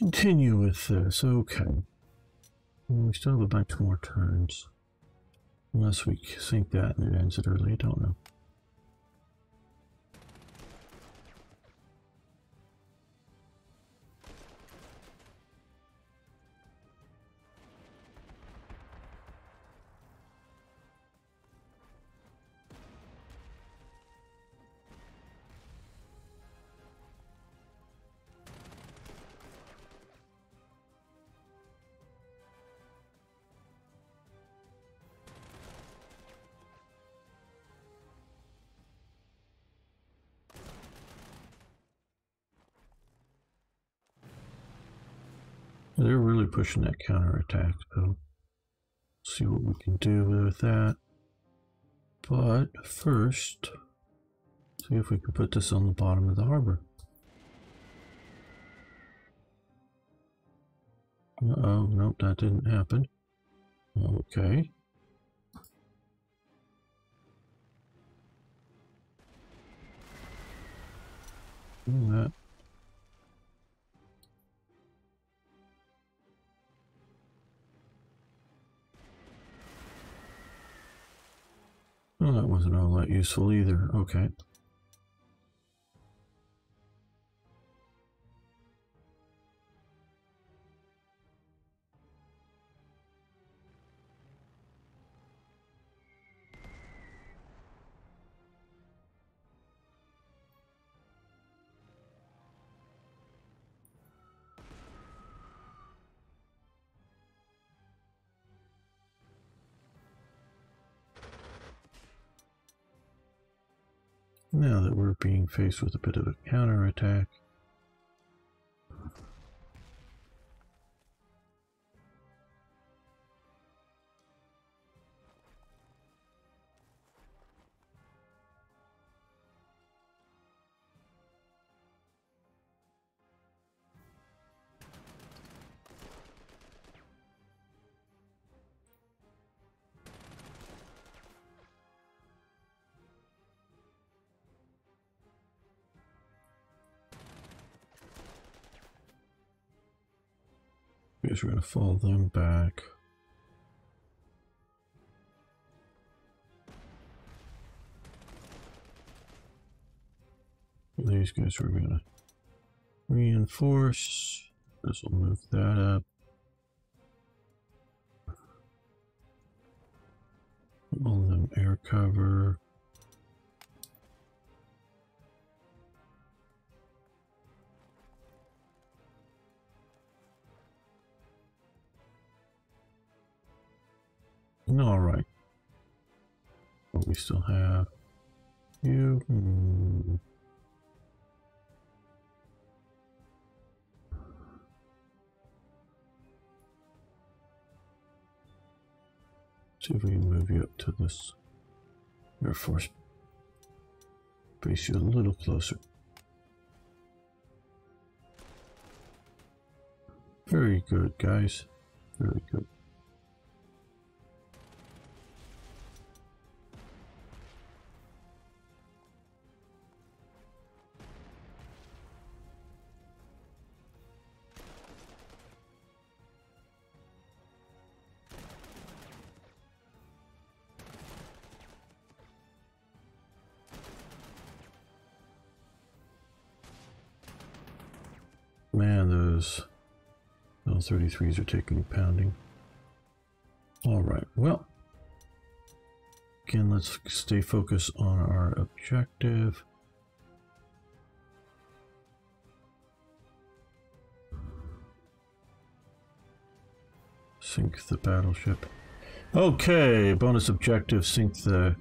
continue with this. Okay. Well, we still have a bunch more turns. Unless we sink that and it ends it early. I don't know. Pushing that counterattack, though. See what we can do with that. But first, see if we can put this on the bottom of the harbor. Uh oh, nope, that didn't happen. Okay. that that wasn't all that useful either. Okay. Faced with a bit of a counterattack, we're going to follow them back. These guys we're going to reinforce. This will move that up. All them air cover. All right. But we still have you. Hmm. See if we can move you up to this Air Force base you a little closer. Very good, guys. Very good. Those L-33s are taking pounding. All right, well, again, let's stay focused on our objective. Sink the battleship. Okay, bonus objective, sink the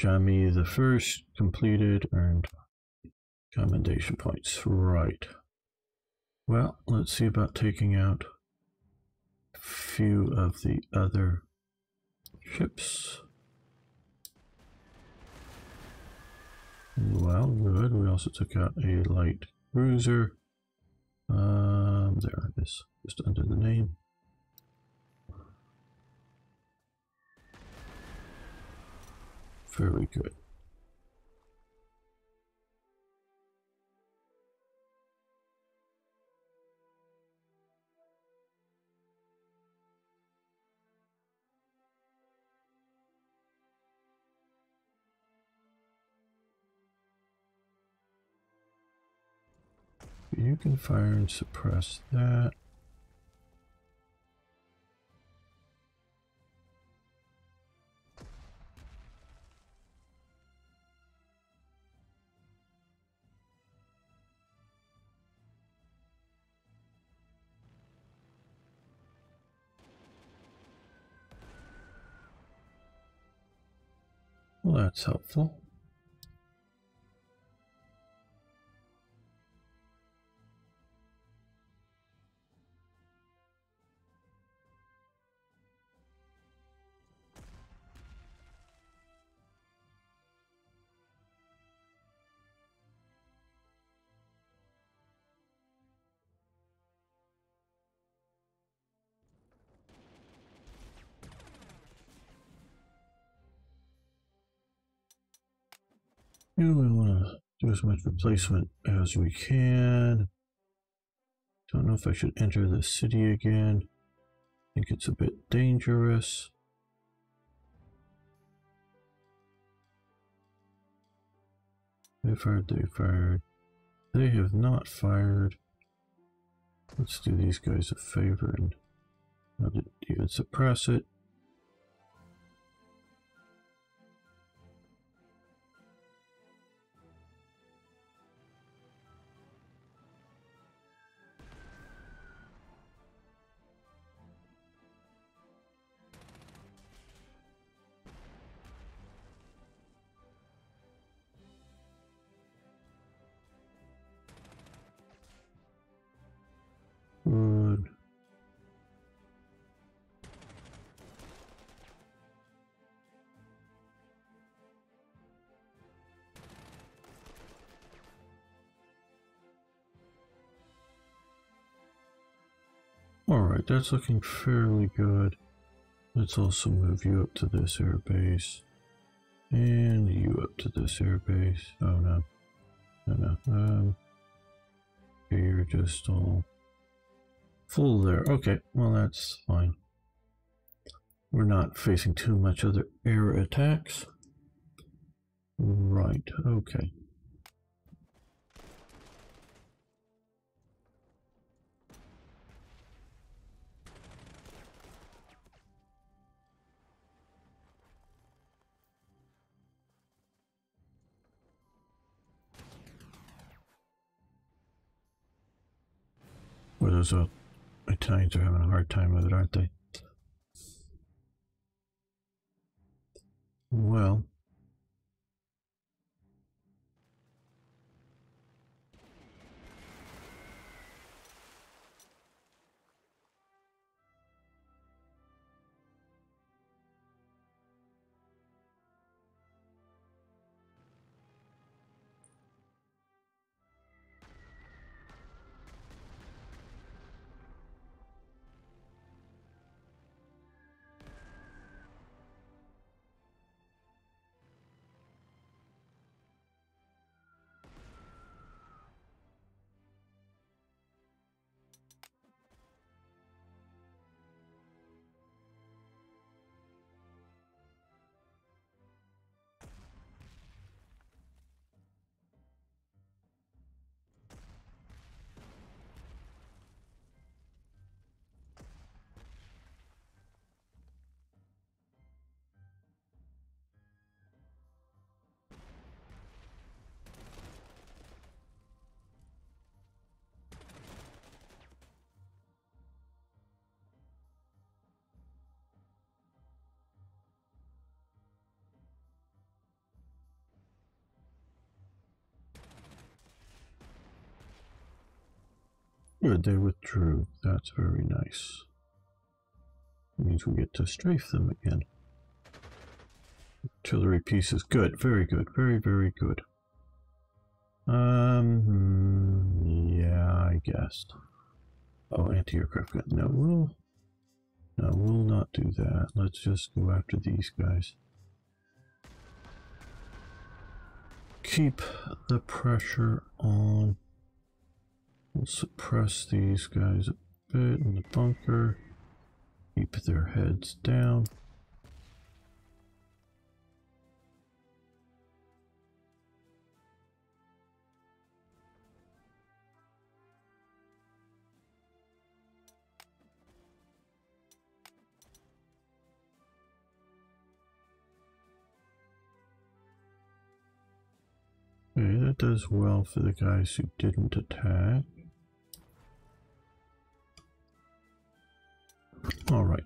Jaime the first, completed, earned commendation points. Right. Well, let's see about taking out a few of the other ships. Well, good. We also took out a light cruiser. Um, there it is, just under the name. Very good. You can fire and suppress that. Well, that's helpful. We want to do as much replacement as we can. Don't know if I should enter the city again. I think it's a bit dangerous. They fired, they fired. They have not fired. Let's do these guys a favor and suppress it. Alright, that's looking fairly good. Let's also move you up to this airbase. And you up to this airbase. Oh no. No, no. Um, you're just all full there. Okay, well that's fine. We're not facing too much other air attacks. Right, okay. Where those uh, Italians are having a hard time with it, aren't they? Well, Good, they withdrew. That's very nice. means we get to strafe them again. Artillery pieces. Good, very good, very, very good. Um, hmm, yeah, I guess. Oh, anti-aircraft gun. No, we'll, no, we'll not do that. Let's just go after these guys. Keep the pressure on. We'll Suppress these guys a bit in the bunker. Keep their heads down. Okay, that does well for the guys who didn't attack. All right.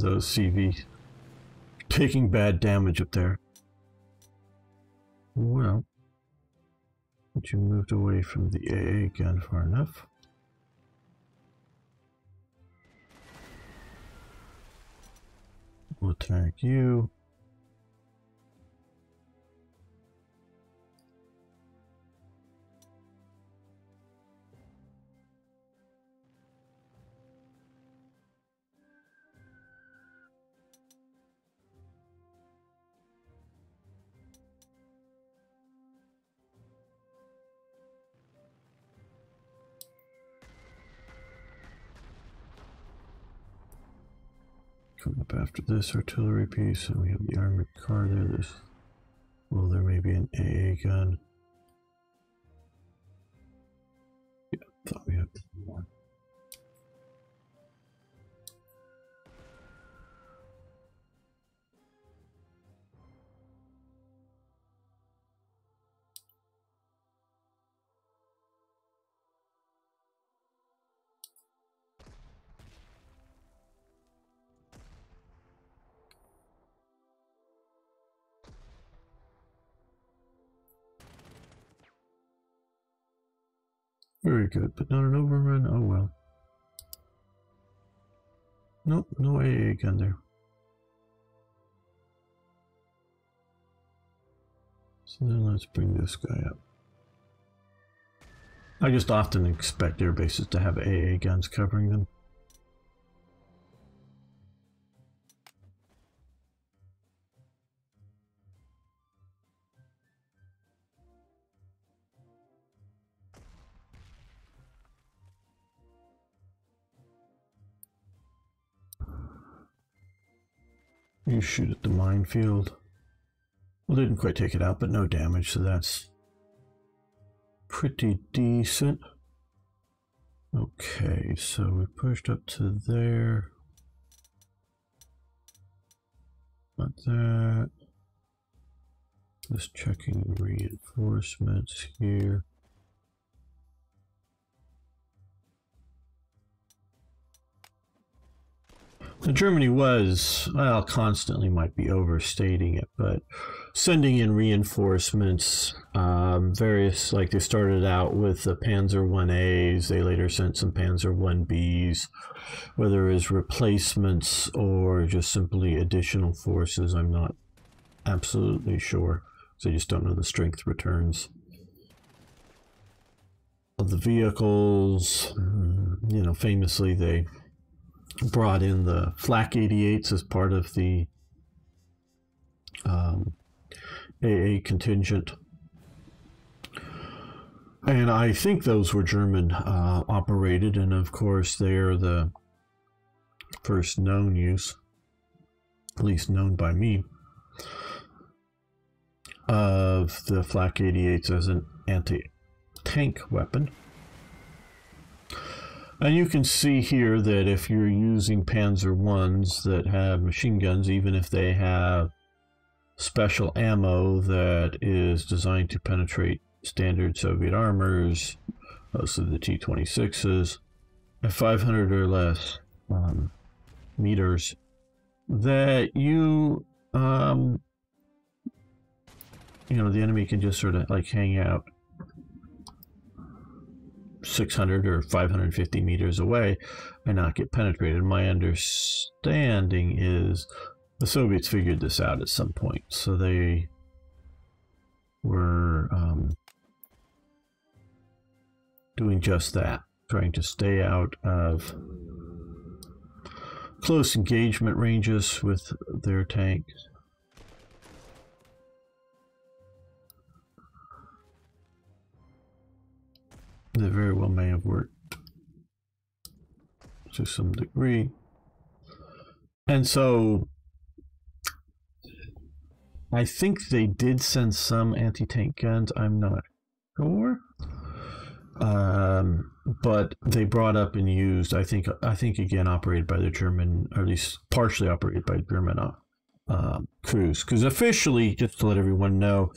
those CV taking bad damage up there. Well, but you moved away from the AA gun far enough. We'll attack you. Come up after this artillery piece, and we have the armored car there. There's, well, there may be an AA gun. Yeah, thought we had one. Good, but not an overrun. Oh well. Nope, no AA gun there. So then let's bring this guy up. I just often expect air bases to have AA guns covering them. You shoot at the minefield. Well, didn't quite take it out, but no damage, so that's pretty decent. Okay, so we pushed up to there. Not that. Just checking reinforcements here. Germany was, well, constantly might be overstating it, but sending in reinforcements, um, various, like they started out with the Panzer 1As, they later sent some Panzer 1Bs, whether as replacements or just simply additional forces, I'm not absolutely sure. So you just don't know the strength returns of the vehicles. Mm, you know, famously, they brought in the Flak 88s as part of the um, AA contingent. And I think those were German uh, operated, and of course, they're the first known use, at least known by me, of the Flak 88s as an anti tank weapon. And you can see here that if you're using Panzer ones that have machine guns, even if they have special ammo that is designed to penetrate standard Soviet armors, mostly the T-26s, at 500 or less um, meters, that you, um, you know, the enemy can just sort of like hang out 600 or 550 meters away and not get penetrated. My understanding is the Soviets figured this out at some point, so they were um, doing just that, trying to stay out of close engagement ranges with their tanks. That very well may have worked. to some degree. And so I think they did send some anti tank guns. I'm not sure. Um, but they brought up and used, I think, I think again operated by the German, or at least partially operated by German uh, um, crews. Because officially, just to let everyone know,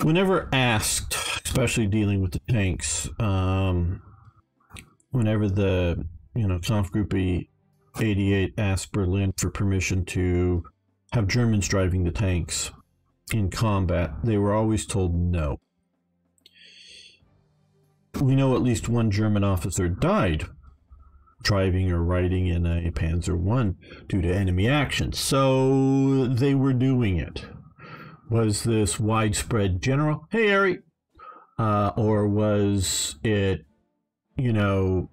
whenever asked, especially dealing with the tanks, um, whenever the you know Kampfgruppe 88 asked Berlin for permission to have Germans driving the tanks in combat, they were always told no. We know at least one German officer died driving or riding in a Panzer I due to enemy action. So they were doing it. Was this widespread general? Hey, Ari. Uh, or was it, you know,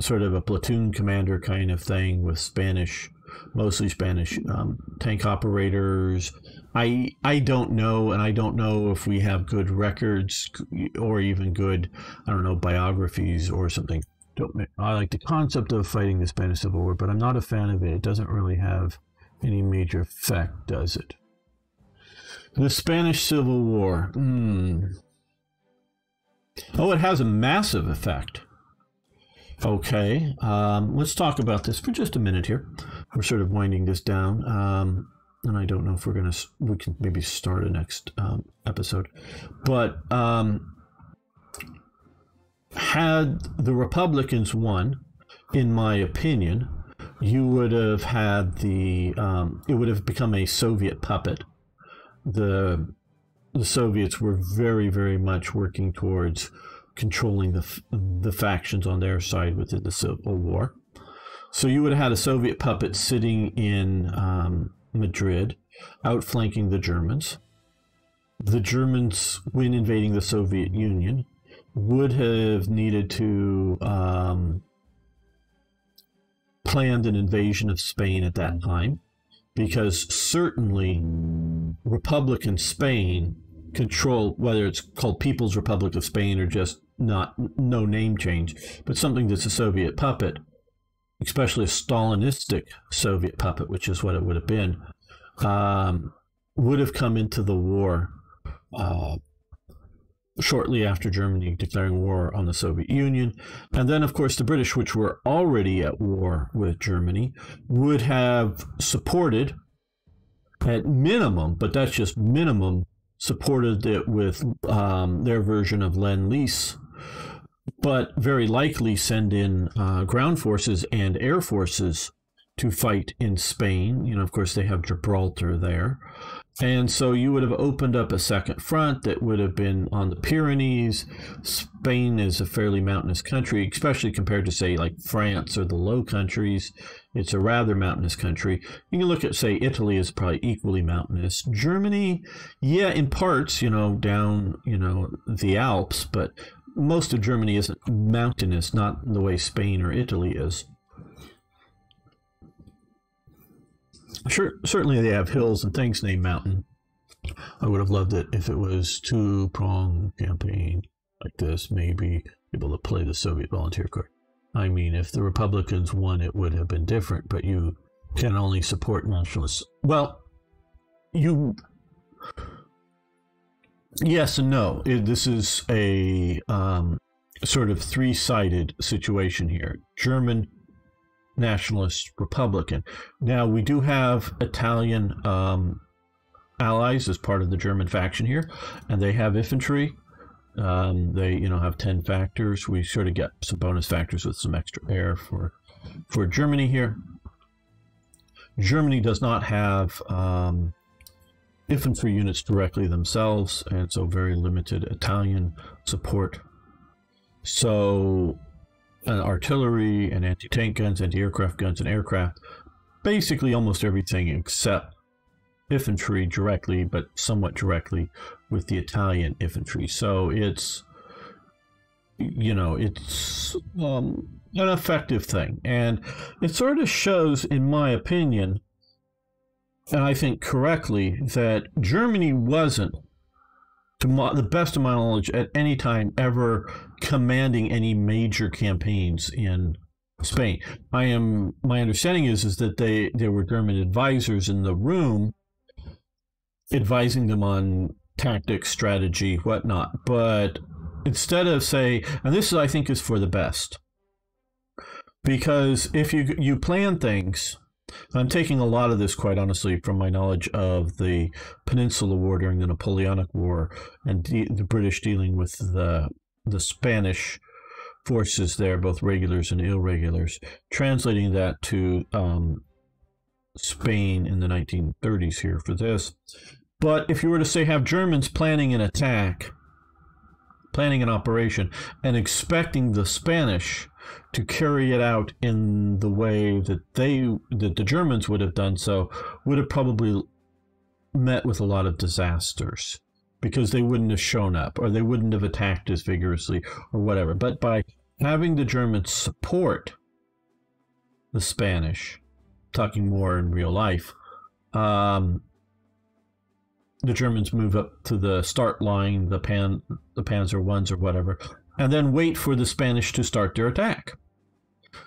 sort of a platoon commander kind of thing with Spanish, mostly Spanish um, tank operators? I I don't know, and I don't know if we have good records or even good, I don't know, biographies or something. Don't I like the concept of fighting the Spanish Civil War, but I'm not a fan of it. It doesn't really have any major effect, does it? The Spanish Civil War. Hmm. Oh, it has a massive effect. Okay, um, let's talk about this for just a minute here. We're sort of winding this down, um, and I don't know if we're gonna we can maybe start a next um, episode, but um, had the Republicans won, in my opinion, you would have had the um, it would have become a Soviet puppet the the Soviets were very, very much working towards controlling the the factions on their side within the Civil War. So you would have had a Soviet puppet sitting in um, Madrid, outflanking the Germans. The Germans, when invading the Soviet Union, would have needed to um, planned an invasion of Spain at that time because certainly Republican Spain control whether it's called People's Republic of Spain or just not no name change, but something that's a Soviet puppet, especially a Stalinistic Soviet puppet, which is what it would have been, um, would have come into the war uh, shortly after Germany declaring war on the Soviet Union. And then, of course, the British, which were already at war with Germany, would have supported, at minimum, but that's just minimum, supported it with um, their version of Lend Lease, but very likely send in uh, ground forces and air forces to fight in Spain. You know, of course, they have Gibraltar there. And so you would have opened up a second front that would have been on the Pyrenees. Spain is a fairly mountainous country, especially compared to, say, like France or the Low Countries. It's a rather mountainous country. You can look at, say, Italy is probably equally mountainous. Germany, yeah, in parts, you know, down, you know, the Alps, but most of Germany isn't mountainous, not the way Spain or Italy is. Sure, certainly they have hills and things named Mountain. I would have loved it if it was two prong campaign like this, maybe able to play the Soviet volunteer card. I mean, if the Republicans won, it would have been different, but you can only support nationalists. Well, you. Yes and no. It, this is a um, sort of three sided situation here. German nationalist Republican. Now, we do have Italian um, allies as part of the German faction here, and they have infantry. Um, they, you know, have 10 factors. We sort of get some bonus factors with some extra air for, for Germany here. Germany does not have um, infantry units directly themselves, and so very limited Italian support. So uh, artillery and anti-tank guns, anti-aircraft guns, and aircraft. Basically, almost everything except infantry directly, but somewhat directly with the Italian infantry. So it's, you know, it's um, an effective thing. And it sort of shows, in my opinion, and I think correctly, that Germany wasn't to my, the best of my knowledge, at any time ever commanding any major campaigns in Spain. I am my understanding is is that they there were German advisors in the room advising them on tactics, strategy, whatnot. But instead of say, and this I think is for the best, because if you you plan things, I'm taking a lot of this quite honestly from my knowledge of the Peninsula War during the Napoleonic War and de- the British dealing with the the Spanish forces there, both regulars and irregulars, translating that to um, Spain in the 1930s here for this. But if you were to say have Germans planning an attack, planning an operation, and expecting the Spanish to carry it out in the way that they that the Germans would have done so, would have probably met with a lot of disasters because they wouldn't have shown up or they wouldn't have attacked as vigorously or whatever. But by having the Germans support the Spanish, talking more in real life, um, the Germans move up to the start line, the pan, the Panzer ones or whatever, and then wait for the Spanish to start their attack.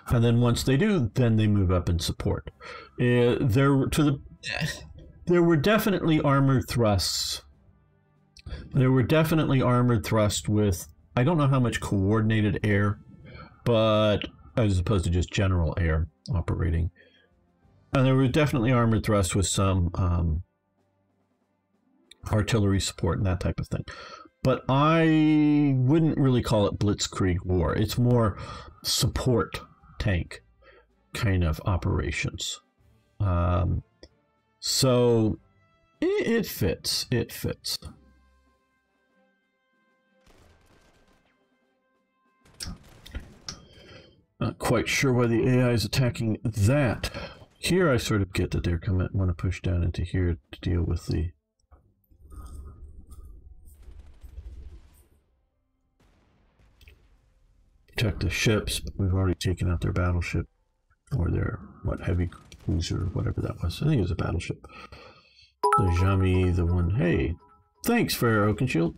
And then once they do, then they move up in support. Uh, there to the there were definitely armored thrusts. There were definitely armored thrusts with I don't know how much coordinated air, but as opposed to just general air operating. And there were definitely armored thrusts with some um, artillery support and that type of thing. But I wouldn't really call it blitzkrieg war. It's more support tank kind of operations. Um, so it, it fits. It fits. Not quite sure why the AI is attacking that. Here I sort of get that they're coming want to push down into here to deal with the protect the ships, we've already taken out their battleship or their what heavy cruiser, whatever that was. I think it was a battleship. The Jaime, the one. Hey, thanks, Fair Oakenshield.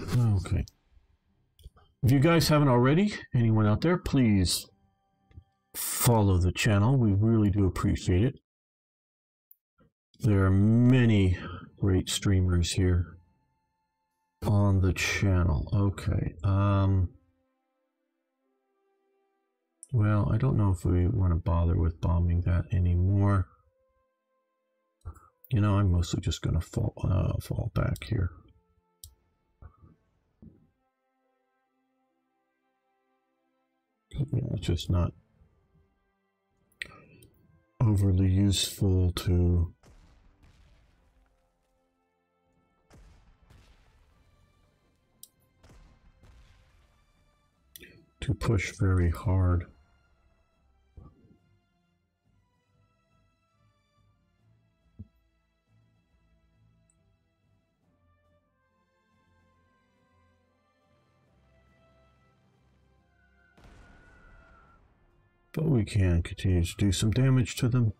Okay. If you guys haven't already, anyone out there, please follow the channel. We really do appreciate it. There are many great streamers here on the channel. Okay. Um, well, I don't know if we want to bother with bombing that anymore. You know, I'm mostly just going to fall, uh, fall back here. Yeah, it's just not overly useful to to push very hard. But we can continue to do some damage to them.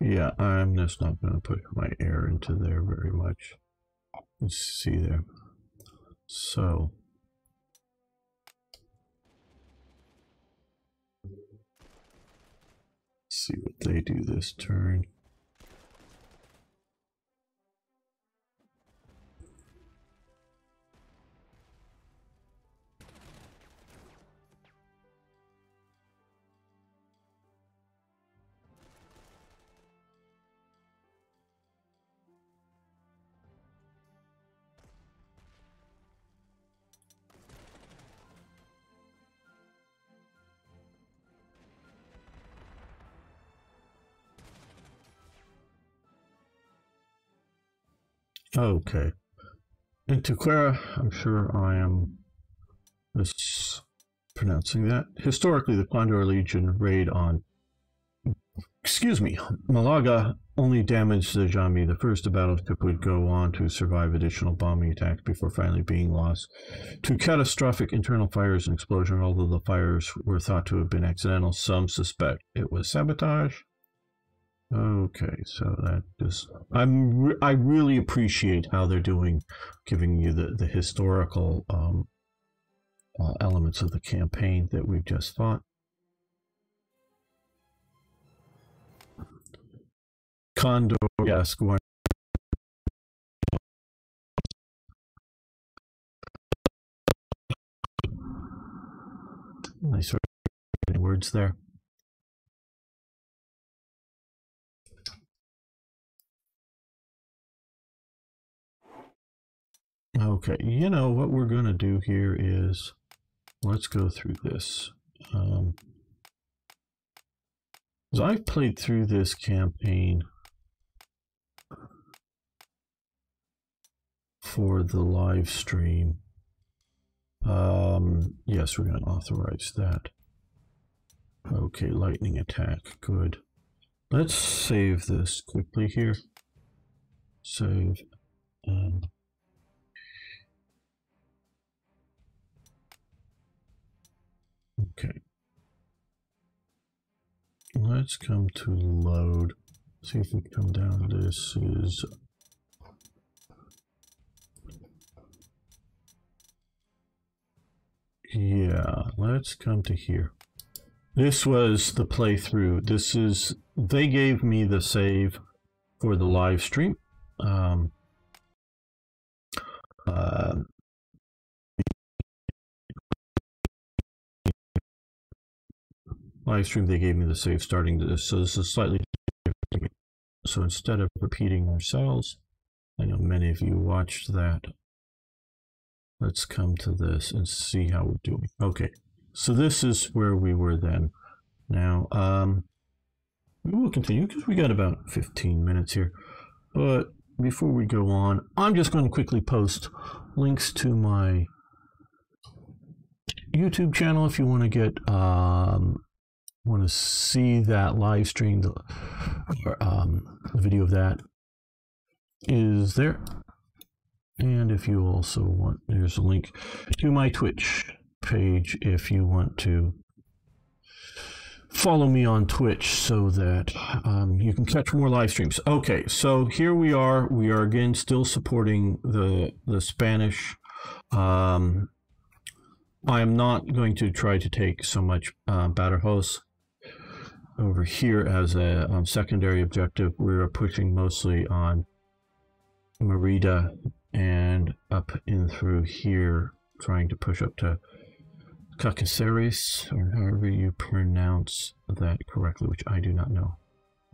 Yeah, I'm just not going to put my air into there very much. Let's see there. So, they do this turn. Okay. In Tuquera, I'm sure I am mispronouncing that. Historically, the Condor Legion raid on, excuse me, Malaga only damaged the Jaime. The first, battleship would go on to survive additional bombing attacks before finally being lost to catastrophic internal fires and explosion. Although the fires were thought to have been accidental, some suspect it was sabotage. Okay, so that is I'm re I really appreciate how they're doing, giving you the the historical um, uh, elements of the campaign that we've just fought. Condor, yes. Nice words there. Okay, you know what we're going to do here is let's go through this. Um, as I've played through this campaign for the live stream. Um, yes, we're going to authorize that. Okay, lightning attack, good. Let's save this quickly here. Save. and. Okay. Let's come to load. See if we come down. This is Yeah, let's come to here. This was the playthrough. This is, they gave me the save for the live stream. Um, live stream, they gave me the save starting this. So this is slightly different. So instead of repeating ourselves, I know many of you watched that. Let's come to this and see how we're doing. Okay, so this is where we were then. Now, um, we will continue because we got about 15 minutes here. But before we go on, I'm just going to quickly post links to my YouTube channel if you want to get um, want to see that live stream, um, the video of that is there. And if you also want, there's a link to my Twitch page if you want to follow me on Twitch so that um, you can catch more live streams. Okay, so here we are. We are again still supporting the the Spanish. Um, I am not going to try to take so much uh, Badajoz over here as a um, secondary objective. We're pushing mostly on Merida and up in through here, trying to push up to Cacaceres, or however you pronounce that correctly, which I do not know,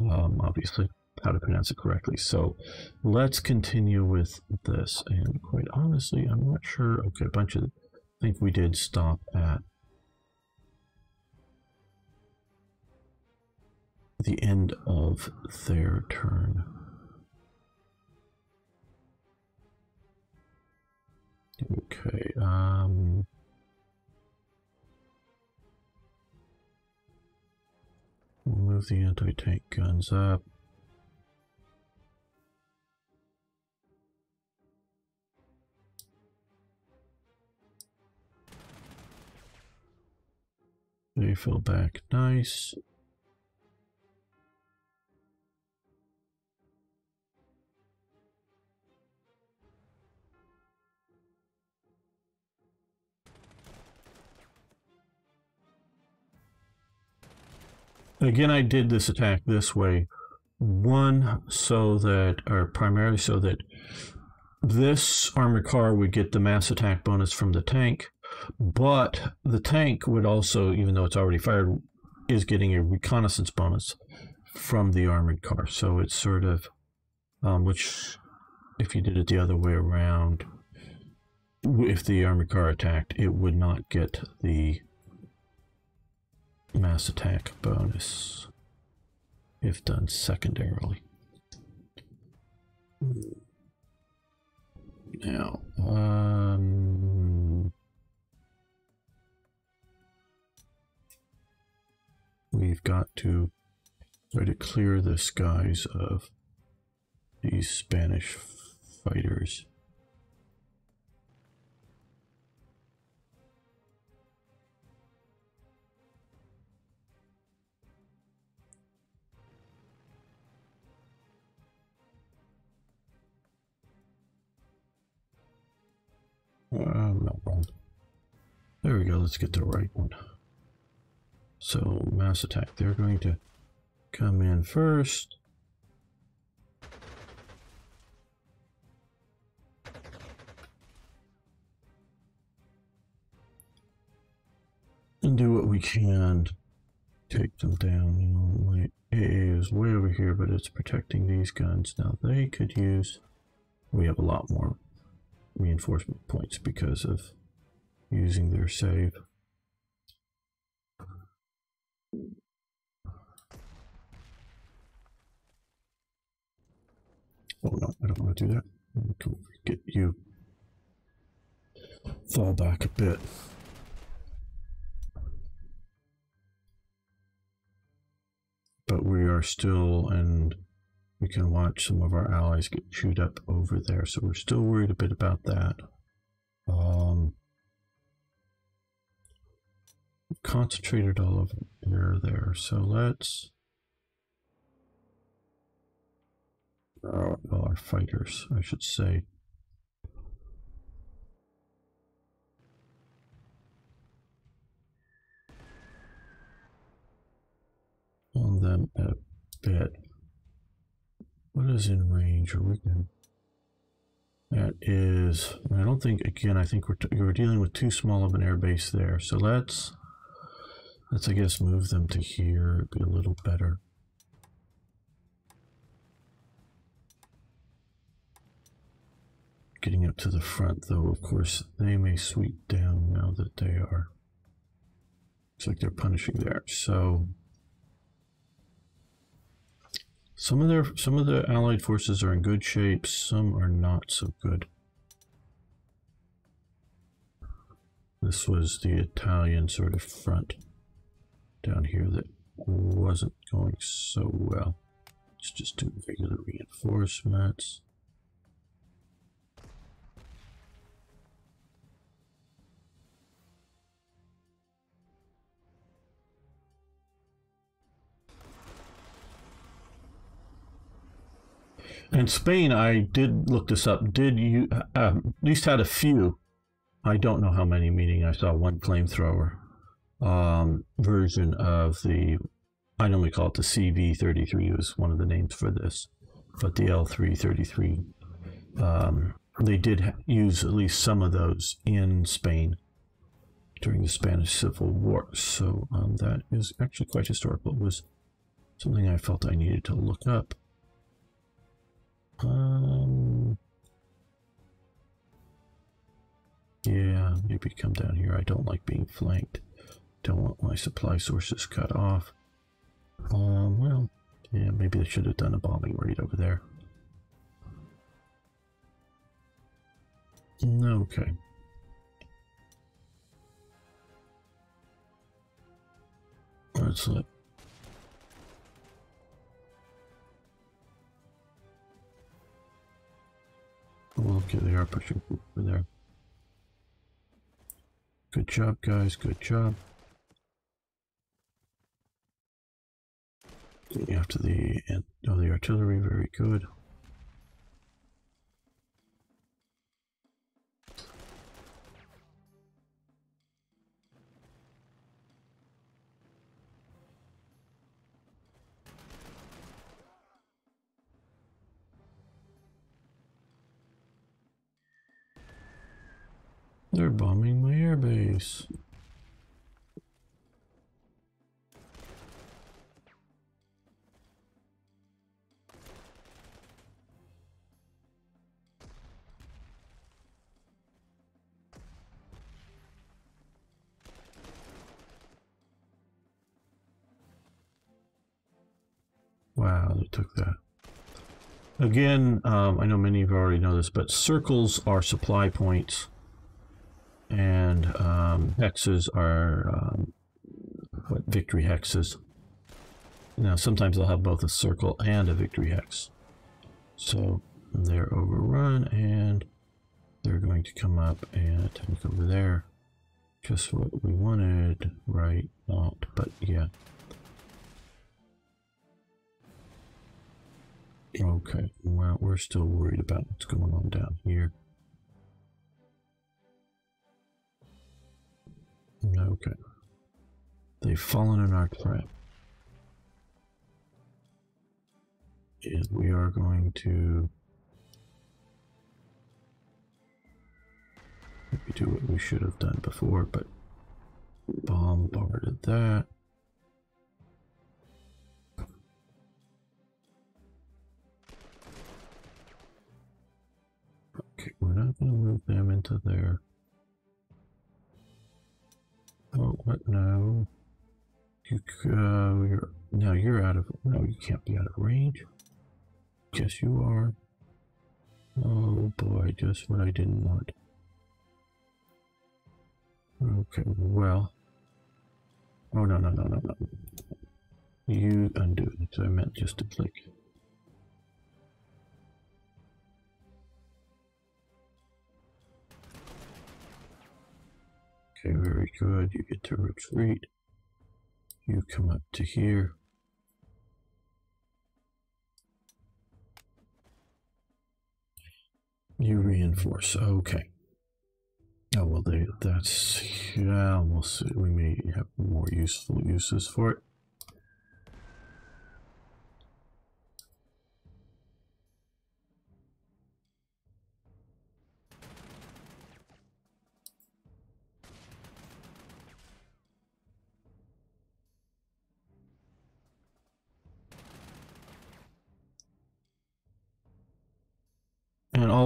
um, obviously, how to pronounce it correctly. So let's continue with this. And quite honestly, I'm not sure. Okay, a bunch of, I think we did stop at the end of their turn. Okay, um... We'll move the anti-tank guns up. They fell back nice. Again, I did this attack this way. One, so that, or primarily so that this armored car would get the mass attack bonus from the tank, but the tank would also, even though it's already fired, is getting a reconnaissance bonus from the armored car. So it's sort of, um, which, if you did it the other way around, if the armored car attacked, it would not get the mass attack bonus if done secondarily. Now, um, we've got to try to clear the skies of these Spanish fighters. I'm not wrong. There we go. Let's get the right one. So mass attack. They're going to come in first. And do what we can take them down. You know, my AA is way over here, but it's protecting these guns. Now they could use. We have a lot more reinforcement points because of using their save. Oh no, I don't want to do that. Can get you fall back a bit. But we are still, and we can watch some of our allies get chewed up over there. So we're still worried a bit about that. Um, concentrated all of there there. So let's well, our fighters, I should say. On them a bit. What is in range? Are we can? That is, I don't think, again, I think we're, we're dealing with too small of an airbase there. So let's, let's, I guess, move them to here. It'd be a little better. Getting up to the front, though, of course, they may sweep down now that they are. Looks like they're punishing there. So some of their some of the allied forces are in good shape, some are not so good. This was the Italian sort of front down here that wasn't going so well. Let's just do regular reinforcements. In Spain, I did look this up. Did you uh, at least had a few? I don't know how many. Meaning, I saw one flamethrower um, version of the. I normally call it the CV33 was one of the names for this, but the L3/33. Um, they did use at least some of those in Spain during the Spanish Civil War. So um, that is actually quite historical. It was something I felt I needed to look up. Um, yeah, maybe come down here. I don't like being flanked. Don't want my supply sources cut off. Um, well, yeah, maybe I should have done a bombing raid over there. Okay. Let's let Okay, they are pushing over there. Good job, guys. Good job. After the oh, the artillery. Very good. They're bombing my airbase. Wow, they took that. Again, um, I know many of you already know this, but circles are supply points and um, hexes are um, what victory hexes. Now sometimes they'll have both a circle and a victory hex. So they're overrun and they're going to come up and attack over there. Just what we wanted, right? Not, but yeah. Okay, well, we're still worried about what's going on down here. Okay. They've fallen in our trap. And we are going to maybe do what we should have done before, but bombarded that. Okay, we're not going to move them into there. No. You, uh, you're, no, you're out of, no, you can't be out of range. Yes, you are. Oh boy, just what I didn't want. Okay, well. Oh, no, no, no, no, no. You undo it. I meant just to click. Okay, very good. You get to retreat. You come up to here. You reinforce. Okay. Oh, well, they, that's, yeah, we'll see. We may have more useful uses for it.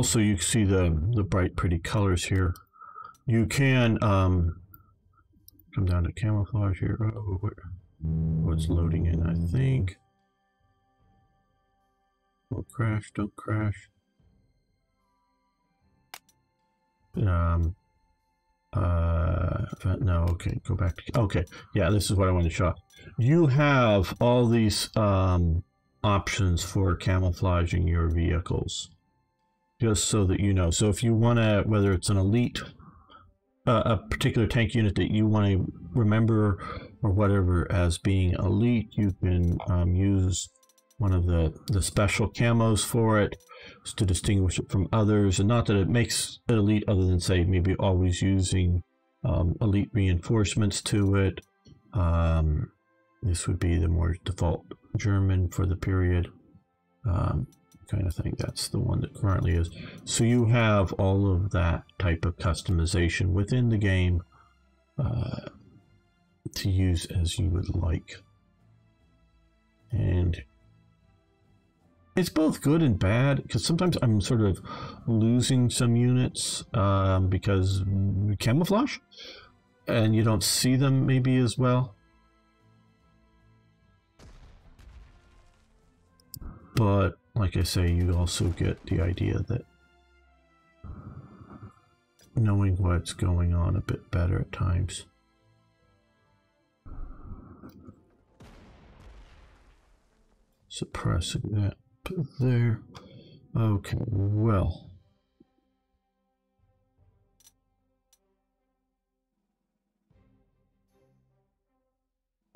Also you can see the, the bright pretty colors here. You can um, come down to camouflage here. Oh, what's loading in, I think. Don't crash, don't crash. Um, uh, no, okay, go back. Okay, yeah, this is what I want to show. You have all these um, options for camouflaging your vehicles just so that you know. So if you want to, whether it's an elite, uh, a particular tank unit that you want to remember or whatever as being elite, you can um, use one of the, the special camos for it to distinguish it from others. And not that it makes it elite other than say maybe always using um, elite reinforcements to it. Um, this would be the more default German for the period. Um, kind of thing. That's the one that currently is. So you have all of that type of customization within the game uh, to use as you would like. And it's both good and bad because sometimes I'm sort of losing some units um, because camouflage and you don't see them maybe as well. But like I say, you also get the idea that knowing what's going on a bit better at times. Suppressing that there. Okay, well.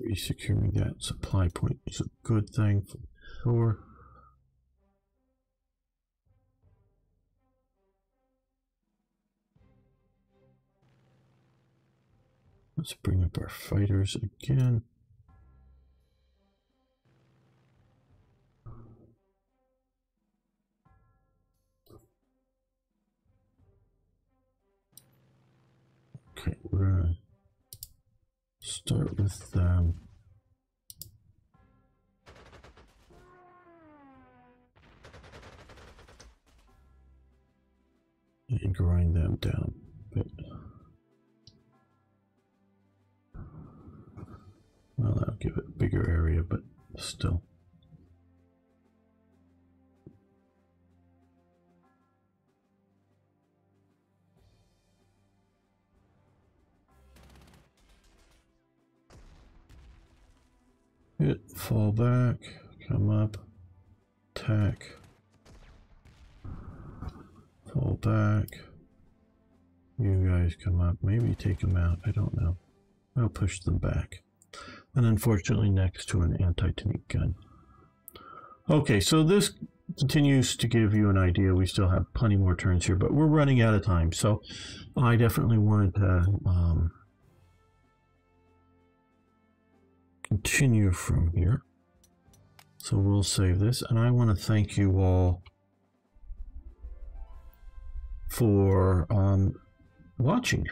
Resecuring that supply point is a good thing for sure. Let's bring up our fighters again. Okay, we're gonna start with um, and grind them down a bit. Give it a bigger area, but still. Hit, fall back, come up, attack. Fall back. You guys come up. Maybe take them out. I don't know. I'll push them back. And unfortunately next to an anti-tank gun. Okay, so this continues to give you an idea. We still have plenty more turns here, but we're running out of time. So I definitely wanted to um, continue from here. So we'll save this. And I want to thank you all for um, watching.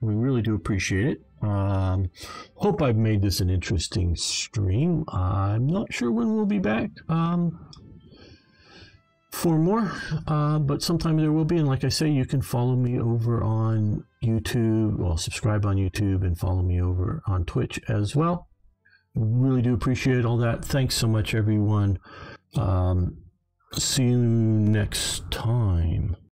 We really do appreciate it. Um, hope I've made this an interesting stream. I'm not sure when we'll be back um, for more, uh, but sometime there will be. And like I say, you can follow me over on YouTube, well, subscribe on YouTube and follow me over on Twitch as well. Really do appreciate all that. Thanks so much, everyone. Um, see you next time.